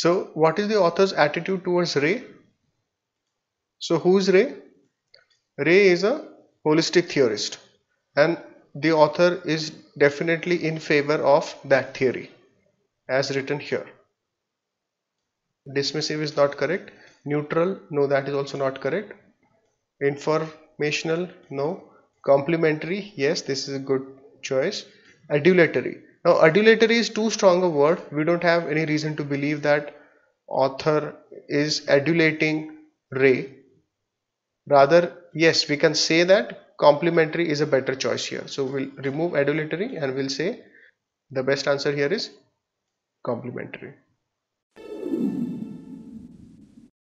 So what is the author's attitude towards Ray? So who is Ray? Ray is a holistic theorist and the author is definitely in favor of that theory as written here. Dismissive is not correct. Neutral, no that is also not correct. Informational, no. Complimentary, yes this is a good choice. Adulatory, now adulatory is too strong a word. We don't have any reason to believe that author is adulating Ray. Rather, yes, we can say that complimentary is a better choice here. So we'll remove adulatory and we'll say the best answer here is complimentary.